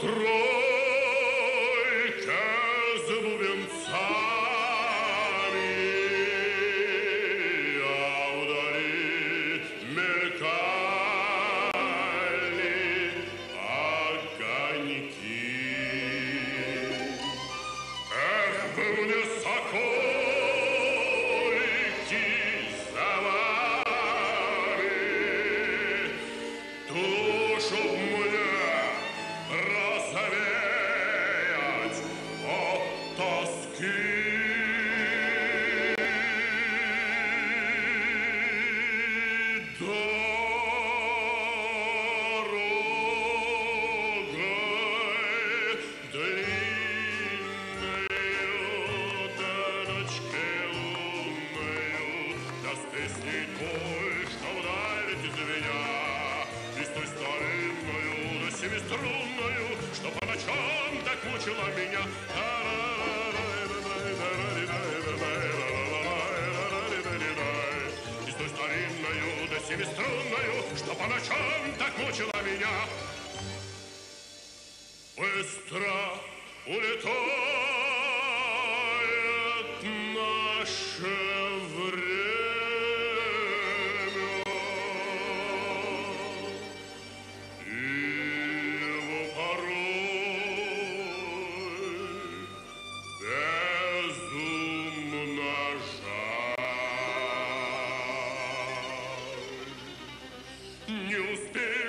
Troj, čas budem sami. Да с песней той, что вдаль летит меня, и с той старинною, да семиструнною, что по ночам так мучила меня. И с той старинною, да семиструнною, что по ночам так мучила меня. Быстро улетает наше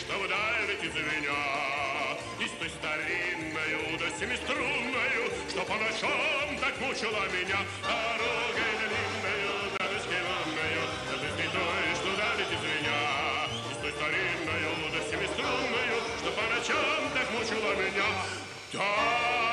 что вдаль летит звеня, и с той старинною, да семиструнною, что по ночам так мучила меня. Дорогой длинною, да ночкой лунною, с песней той, что вдаль летит звеня, и с той старинною, да семиструнною, что по ночам так мучила меня. Дорогой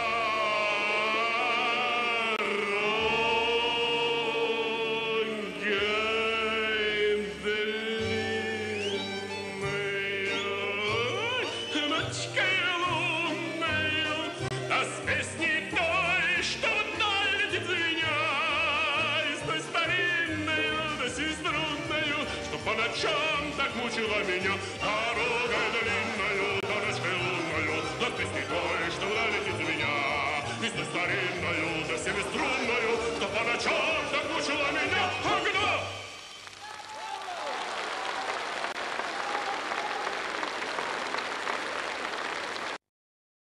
ночам так мучила меня. Дорогой длинною, да ночкой лунною, да с песней той, что вдаль